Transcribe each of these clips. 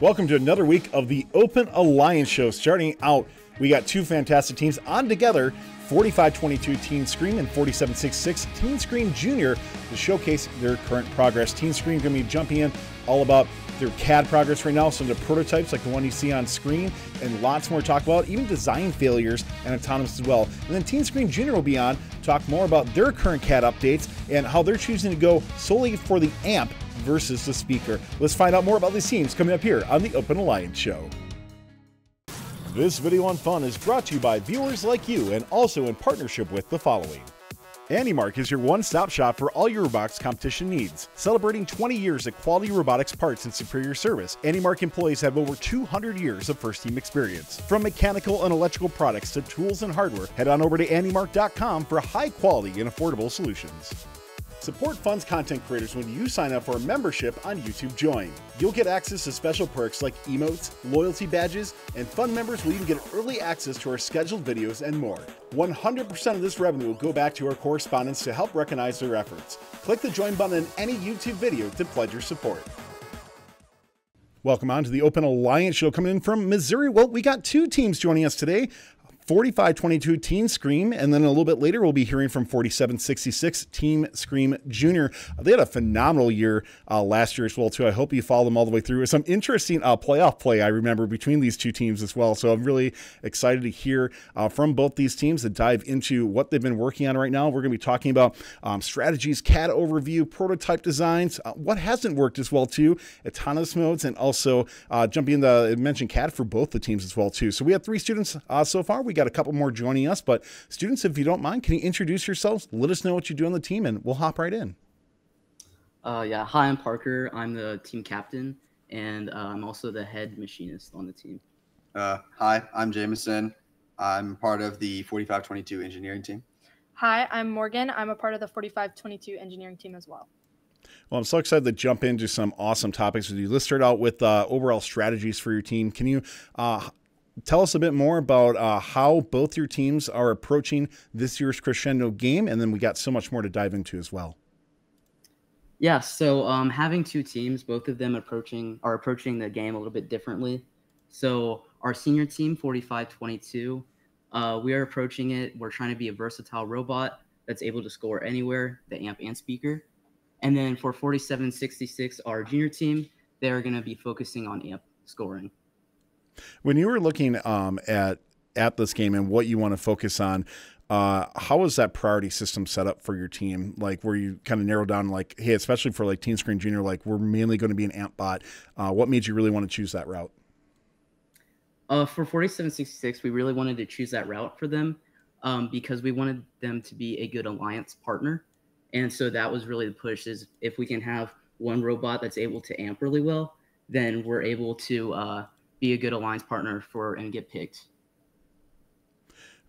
Welcome to another week of the Open Alliance Show. Starting out, we got two fantastic teams on together 4522 Team Scream and 4766 Team Scream Junior to showcase their current progress. Team Scream going to be jumping in all about their CAD progress right now, some of the prototypes like the one you see on screen, and lots more to talk about, even design failures and autonomous as well. And then Team Scream Junior will be on, talk more about their current CAD updates and how they're choosing to go solely for the AMP versus the speaker. Let's find out more about these teams coming up here on the Open Alliance Show. This video on fun is brought to you by viewers like you and also in partnership with the following. AndyMark is your one-stop shop for all your robotics competition needs. Celebrating 20 years of quality robotics parts and superior service, AndyMark employees have over 200 years of first-team experience. From mechanical and electrical products to tools and hardware, head on over to AndyMark.com for high-quality and affordable solutions. Support Fun's content creators when you sign up for a membership on YouTube Join. You'll get access to special perks like emotes, loyalty badges, and Fun members will even get early access to our scheduled videos and more. 100% of this revenue will go back to our correspondents to help recognize their efforts. Click the join button in any YouTube video to pledge your support. Welcome on to the Open Alliance show coming in from Missouri. Well, we got two teams joining us today. 4522 Team Scream, and then a little bit later we'll be hearing from 4766 Team Scream Junior. Uh, they had a phenomenal year uh, last year as well too. I hope you follow them all the way through. Some interesting uh, playoff play I remember between these two teams as well. So I'm really excited to hear uh, from both these teams to dive into what they've been working on right now. We're going to be talking about um, strategies, CAD overview, prototype designs, uh, what hasn't worked as well too, autonomous modes, and also uh, jumping in the mentioned CAD for both the teams as well too. So we have three students so far. We got a couple more joining us. But students, if you don't mind, can you introduce yourselves? Let us know what you do on the team, and we'll hop right in. Uh, yeah, hi, I'm Parker. I'm the team captain, and uh, I'm also the head machinist on the team. Uh, hi, I'm Jameson. I'm part of the 4522 engineering team. Hi, I'm Morgan. I'm a part of the 4522 engineering team as well. Well, I'm so excited to jump into some awesome topics with you. Let's start out with uh, overall strategies for your team. Can you uh, tell us a bit more about uh, how both your teams are approaching this year's crescendo game and then we got so much more to dive into as well. Yeah so um, having two teams both of them approaching are approaching the game a little bit differently. So our senior team 4522 uh, we are approaching it. We're trying to be a versatile robot that's able to score anywhere the amp and speaker. And then for 4766 our junior team they're going to be focusing on amp scoring when you were looking um, at at this game and what you want to focus on, uh, how was that priority system set up for your team? Like, where you kind of narrowed down, like, hey, especially for like Team Scream Junior, like we're mainly going to be an amp bot. Uh, what made you really want to choose that route? Uh, for 4766, we really wanted to choose that route for them um, because we wanted them to be a good alliance partner. And so that was really the push is if we can have one robot that's able to amp really well, then we're able to uh, be a good alliance partner for and get picked.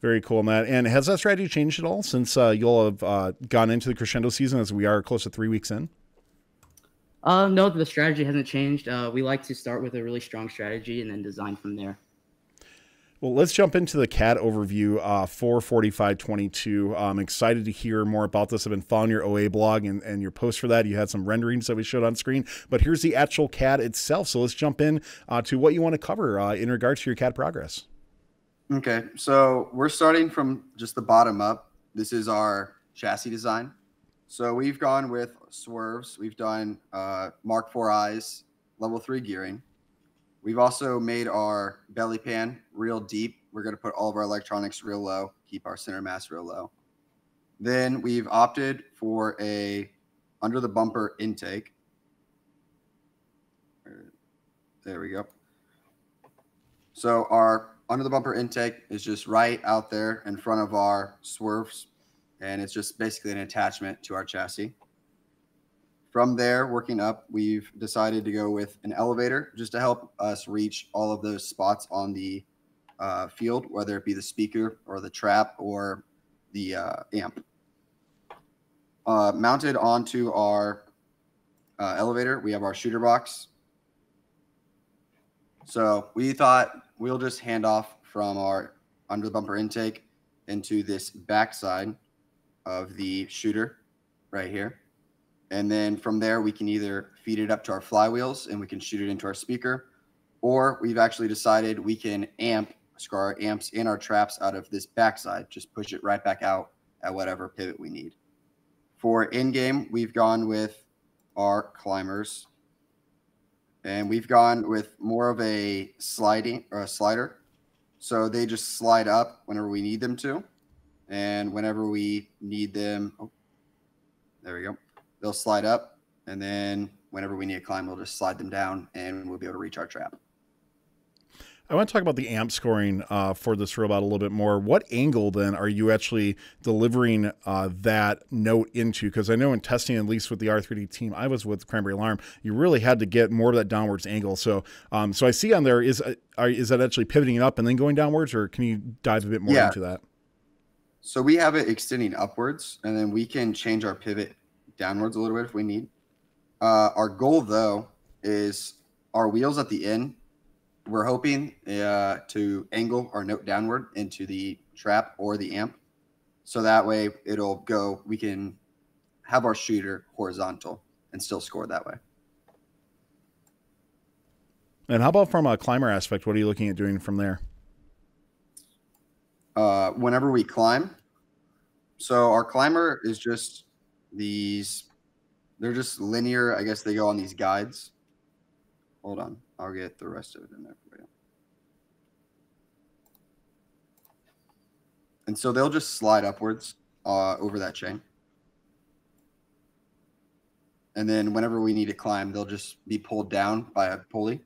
Very cool, Matt. And has that strategy changed at all since uh, you'll have uh, gone into the crescendo season as we are close to three weeks in? Uh, no, the strategy hasn't changed. Uh, we like to start with a really strong strategy and then design from there. Well, let's jump into the CAD overview uh, for 4522. I'm excited to hear more about this. I've been following your OA blog and, and your post for that. You had some renderings that we showed on screen, but here's the actual CAD itself. So let's jump in uh, to what you want to cover uh, in regards to your CAD progress. Okay, so we're starting from just the bottom up. This is our chassis design. So we've gone with swerves. We've done uh, Mark IV eyes, level three gearing. We've also made our belly pan real deep. We're going to put all of our electronics real low, keep our center mass real low. Then we've opted for a under the bumper intake. There we go. So our under the bumper intake is just right out there in front of our swerves. And it's just basically an attachment to our chassis. From there, working up, we've decided to go with an elevator just to help us reach all of those spots on the uh, field, whether it be the speaker or the trap or the uh, amp. Uh, mounted onto our uh, elevator, we have our shooter box. So we thought we'll just hand off from our under the bumper intake into this backside of the shooter right here. And then from there, we can either feed it up to our flywheels and we can shoot it into our speaker, Or we've actually decided we can amp, screw our amps and our traps out of this backside, just push it right back out at whatever pivot we need. For in game, we've gone with our climbers. And we've gone with more of a sliding or a slider. So they just slide up whenever we need them to. And whenever we need them, oh, there we go. They'll slide up. And then whenever we need to climb, we'll just slide them down and we'll be able to reach our trap. I want to talk about the amp scoring uh, for this robot a little bit more. What angle then are you actually delivering uh, that note into? Because I know in testing, at least with the Ri3D team I was with Cranberry Alarm, you really had to get more of that downwards angle. So, um, so I see on there is uh, are, is that actually pivoting up and then going downwards, or can you dive a bit more Yeah. into that? So we have it extending upwards, and then we can change our pivot downwards a little bit if we need. Uh, our goal, though, is our wheels at the end. We're hoping uh, to angle our note downward into the trap or the amp, so that way it'll go. We can have our shooter horizontal and still score that way. And how about from a climber aspect? What are you looking at doing from there? uh, whenever we climb. So our climber is just these, they're just linear. I guess they go on these guides. Hold on. I'll get the rest of it in there for you. And so they'll just slide upwards uh, over that chain. And then whenever we need to climb, they'll just be pulled down by a pulley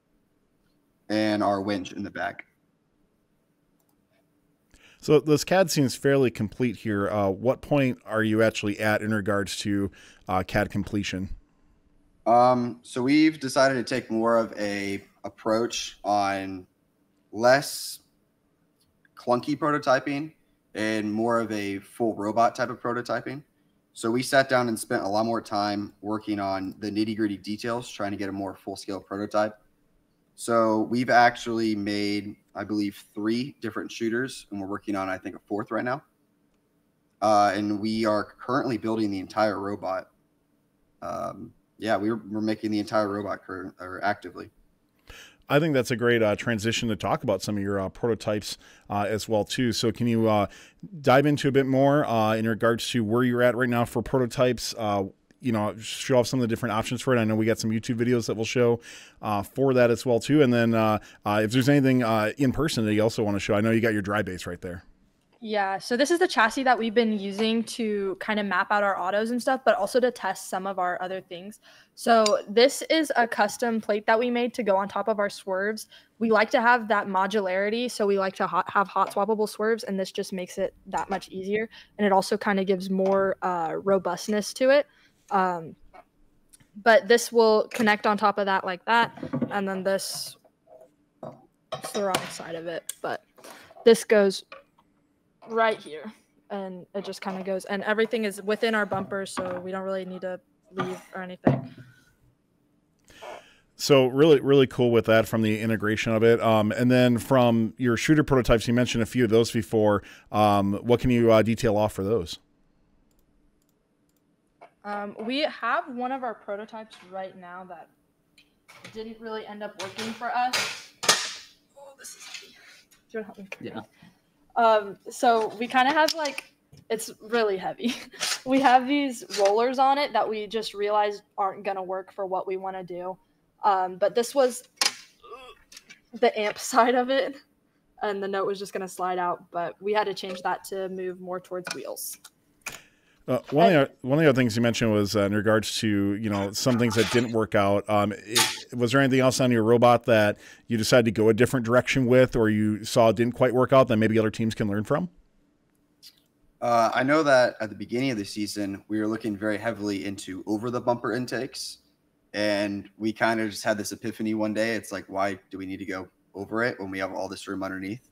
and our winch in the back. So this CAD seems fairly complete here. Uh, what point are you actually at in regards to uh, CAD completion? Um, so we've decided to take more of a approach on less clunky prototyping and more of a full robot type of prototyping. So we sat down and spent a lot more time working on the nitty gritty details, trying to get a more full scale prototype. So we've actually made, I believe, three different shooters, and we're working on, I think, a fourth right now. Uh, and we are currently building the entire robot. Um, yeah, we're, we're making the entire robot current or actively. I think that's a great uh, transition to talk about some of your uh, prototypes uh, as well too. So can you uh, dive into a bit more uh, in regards to where you're at right now for prototypes? You know, show off some of the different options for it. I know we got some YouTube videos that will show uh, for that as well too. And then uh, uh, if there's anything uh, in person that you also want to show, I know you got your dry base right there. Yeah, so this is the chassis that we've been using to kind of map out our autos and stuff, but also to test some of our other things. So this is a custom plate that we made to go on top of our swerves. We like to have that modularity, so we like to hot, have hot swappable swerves, and this just makes it that much easier. And it also kind of gives more uh, robustness to it. Um, but this will connect on top of that like that, and then this. It's the wrong side of it, but this goes right here and it just kind of goes and everything is within our bumper so we don't really need to leave or anything So really, really cool with that from the integration of it. Um, and then from your shooter prototypes, you mentioned a few of those before. Um, what can you uh, detail off for those? Um, we have one of our prototypes right now that didn't really end up working for us oh this is heavy. Do you want to help me? Yeah. Um, so we kind of have like it's really heavy. we have these rollers on it that we just realized aren't gonna work for what we want to do. Um, but this was the amp side of it, and the note was just gonna slide out. But we had to change that to move more towards wheels. Uh, one, of the, one of the other things you mentioned was uh, in regards to you know some things that didn't work out. Um, it, was there anything else on your robot that you decided to go a different direction with, or you saw didn't quite work out that maybe other teams can learn from? Uh, I know that at the beginning of the season, we were looking very heavily into over the bumper intakes. And we kind of just had this epiphany one day. It's like, why do we need to go over it when we have all this room underneath?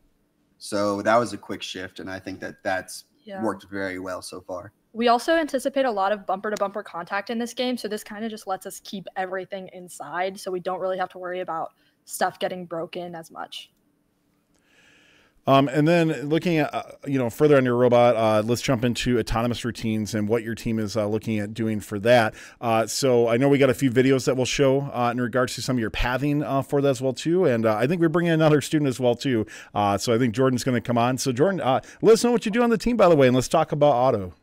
So that was a quick shift. And I think that that's Yeah. worked very well so far. We also anticipate a lot of bumper to bumper contact in this game, so this kind of just lets us keep everything inside, so we don't really have to worry about stuff getting broken as much. Um, and then looking at uh, you know further on your robot, uh, let's jump into autonomous routines and what your team is uh, looking at doing for that. Uh, so I know we got a few videos that we'll show uh, in regards to some of your pathing uh, for that as well too, and I think we're bringing another student as well too. so I think Jordan's going to come on. So Jordan, let us know what you do on the team by the way, and let's talk about auto.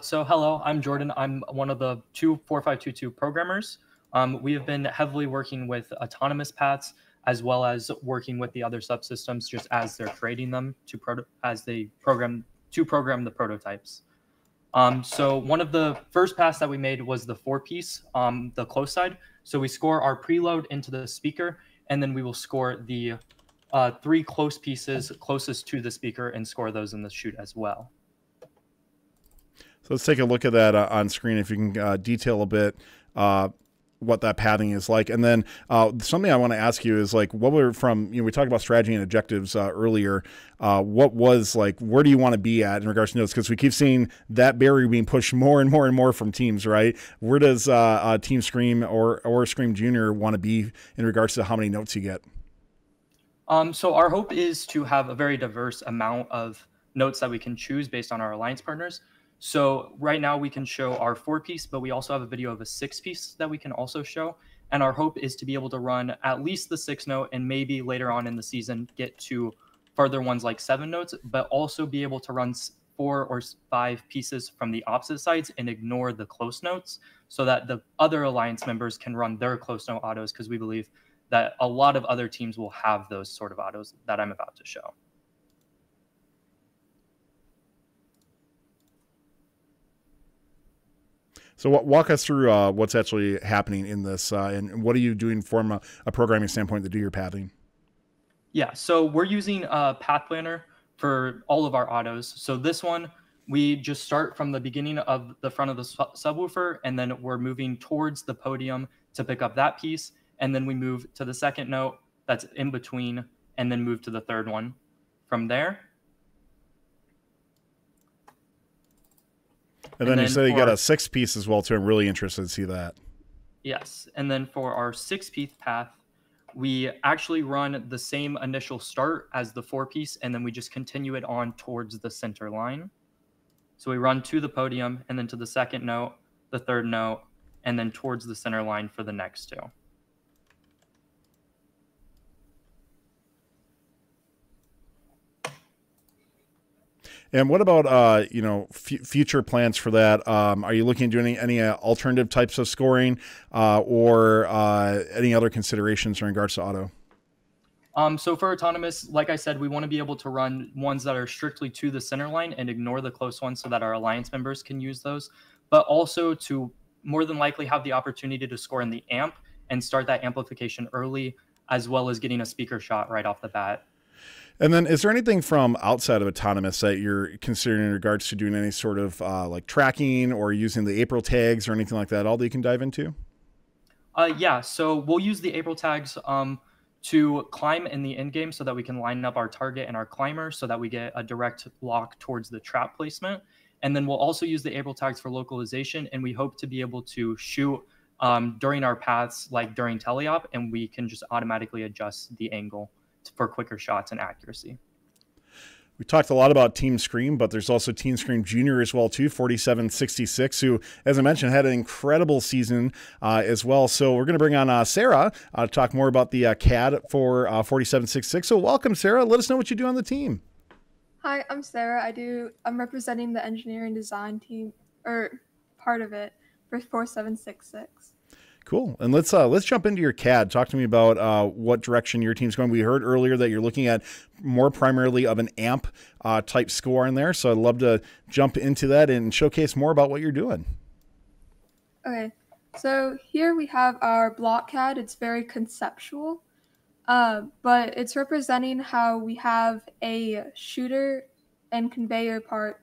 So hello, I'm Jordan. I'm one of the two 4522 programmers. Um, we have been heavily working with autonomous paths as well as working with the other subsystems just as they're creating them to as they program to program the prototypes. Um, so one of the first pass that we made was the four piece, um, the close side. So we score our preload into the speaker, and then we will score the uh, three close pieces closest to the speaker and score those in the chute as well. Let's take a look at that uh, on screen if you can uh, detail a bit. Uh, what that pathing is like. And then uh, something I want to ask you is like, what were from, you know, we talked about strategy and objectives uh, earlier. Uh, what was like, where do you want to be at in regards to notes? Because we keep seeing that barrier being pushed more and more and more from teams, right? Where does uh, uh, Team Scream or, or Scream Junior want to be in regards to how many notes you get? Um, so our hope is to have a very diverse amount of notes that we can choose based on our alliance partners. So right now we can show our four piece, but we also have a video of a six piece that we can also show. And our hope is to be able to run at least the six note and maybe later on in the season get to further ones like seven notes, but also be able to run four or five pieces from the opposite sides and ignore the close notes so that the other alliance members can run their close note autos because we believe that a lot of other teams will have those sort of autos that I'm about to show. So walk us through uh, what's actually happening in this, uh, and what are you doing from a, a, programming standpoint to do your pathing? Yeah, so we're using a path planner for all of our autos. So this one, we just start from the beginning of the front of the subwoofer, and then we're moving towards the podium to pick up that piece, and then we move to the second note that's in between, and then move to the third one. From there, And, then, then, you say you got a six piece as well too. I'm really interested to see that. Yes, and then for our six piece path, we actually run the same initial start as the four piece, and then we just continue it on towards the center line. So we run to the podium, and then to the second note, the third note, and then towards the center line for the next two. And what about uh, you know f- future plans for that? Um, are you looking doing any, any uh, alternative types of scoring uh, or uh, any other considerations in regards to auto? Um, so for autonomous, like I said, we want to be able to run ones that are strictly to the center line and ignore the close ones so that our alliance members can use those, but also to more than likely have the opportunity to score in the amp and start that amplification early, as well as getting a speaker shot right off the bat. And then, is there anything from outside of autonomous that you're considering in regards to doing any sort of uh, like tracking or using the April tags or anything like that? All that you can dive into? Uh, yeah. So we'll use the April tags um, to climb in the end game so that we can line up our target and our climber so that we get a direct lock towards the trap placement. And then we'll also use the April tags for localization, and we hope to be able to shoot um, during our paths, like during teleop, and we can just automatically adjust the angle for quicker shots and accuracy. We talked a lot about Team Scream, but there's also Team Scream Junior as well too, 4766, who, as I mentioned, had an incredible season uh, as well. So we're going to bring on uh, Sarah uh, to talk more about the uh, CAD for uh, 4766. So welcome, Sarah. Let us know what you do on the team. Hi, I'm Sarah. I do. I'm representing the engineering design team or part of it for 4766. Cool. And let's uh, let's jump into your CAD. Talk to me about uh, what direction your team's going. We heard earlier that you're looking at more primarily of an AMP uh, type score in there. So I'd love to jump into that and showcase more about what you're doing. Okay. So here we have our block CAD. It's very conceptual, uh, but it's representing how we have a shooter and conveyor part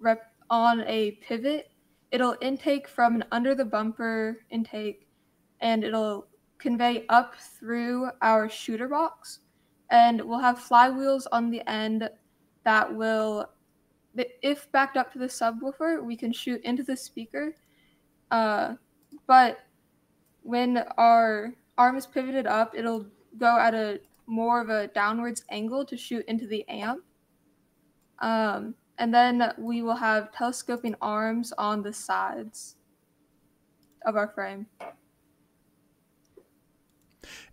rep on a pivot. It'll intake from an under the bumper intake and it'll convey up through our shooter box. And we'll have flywheels on the end that will, if backed up to the subwoofer, we can shoot into the speaker. Uh, but when our arm is pivoted up, it'll go at a more of a downwards angle to shoot into the amp. Um, and then we will have telescoping arms on the sides of our frame.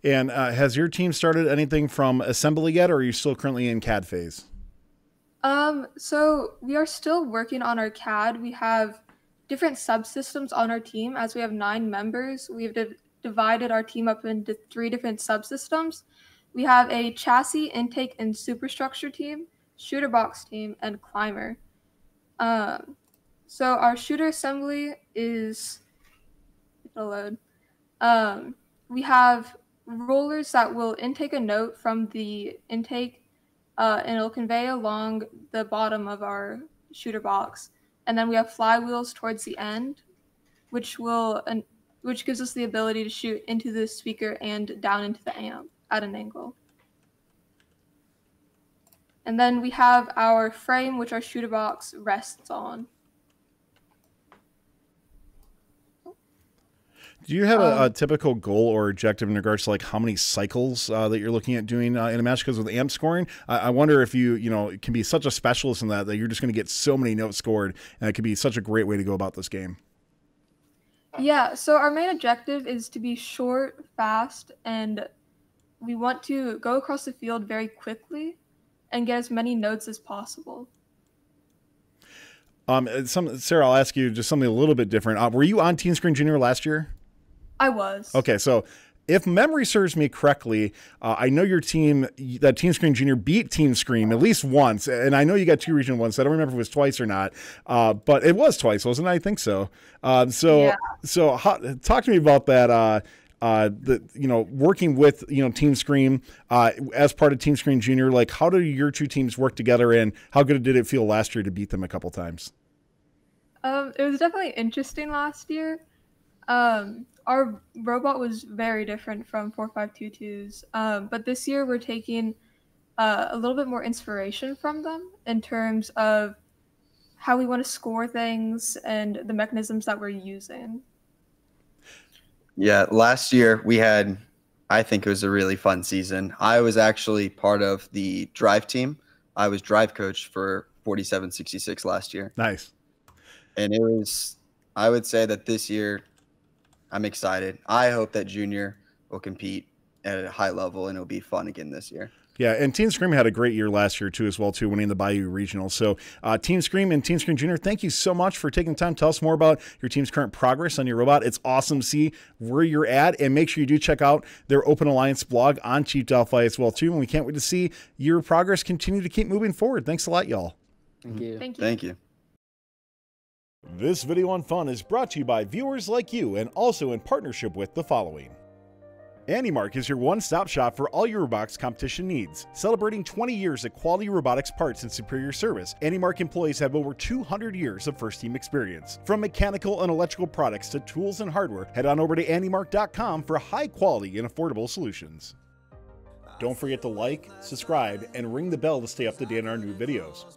And uh, has your team started anything from assembly yet, or are you still currently in CAD phase? Um, so we are still working on our CAD. We have different subsystems on our team. As we have nine members, we've div- divided our team up into three different subsystems. We have a chassis, intake, and superstructure team, shooter box team, and climber. Um, so our shooter assembly is load. Um, we have rollers that will intake a note from the intake uh, and it'll convey along the bottom of our shooter box. And then we have flywheels towards the end, which will uh, which gives us the ability to shoot into the speaker and down into the amp at an angle. And then we have our frame, which our shooter box rests on. Do you have a, a, Um, typical goal or objective in regards to like how many cycles uh, that you're looking at doing uh, in a match? Because with amp scoring, I, I wonder if you you know can be such a specialist in that that you're just going to get so many notes scored, and it could be such a great way to go about this game. Yeah, so our main objective is to be short, fast, and we want to go across the field very quickly and get as many notes as possible. Um, some Sarah, I'll ask you just something a little bit different. Uh, were you on Team Scream Junior last year? I was. Okay, so if memory serves me correctly, uh, I know your team, that Team Scream Junior, beat Team Scream at least once, and I know you got two regional ones. So I don't remember if it was twice or not, uh, but it was twice, wasn't it? I think so. Uh, so, Yeah. so how, talk to me about that. Uh, uh, the you know working with you know Team Scream uh, as part of Team Scream Junior, like how do your two teams work together, and how good did it feel last year to beat them a couple times? Um, it was definitely interesting last year. Um, our robot was very different from 4522's, um, but this year we're taking uh, a little bit more inspiration from them in terms of how we want to score things and the mechanisms that we're using. Yeah, last year we had, I think it was a really fun season. I was actually part of the drive team. I was drive coach for 4766 last year. Nice. And it was, I would say that this year I'm excited. I hope that Junior will compete at a high level and it'll be fun again this year. Yeah, and Team Scream had a great year last year too, as well too, winning the Bayou Regional. So, uh, Team Scream and Team Scream Junior, thank you so much for taking the time. to Tell us more about your team's current progress on your robot. It's awesome to see where you're at, and make sure you do check out their Open Alliance blog on Chief Delphi as well too. And we can't wait to see your progress continue to keep moving forward. Thanks a lot, y'all. Thank you. Thank you. Thank you. This video on fun is brought to you by viewers like you, and also in partnership with the following. AndyMark is your one-stop shop for all your robotics competition needs. Celebrating 20 years of quality robotics parts and superior service, AndyMark employees have over 200 years of first-team experience. From mechanical and electrical products to tools and hardware, head on over to andymark.com for high-quality and affordable solutions. Don't forget to like, subscribe, and ring the bell to stay up to date on our new videos.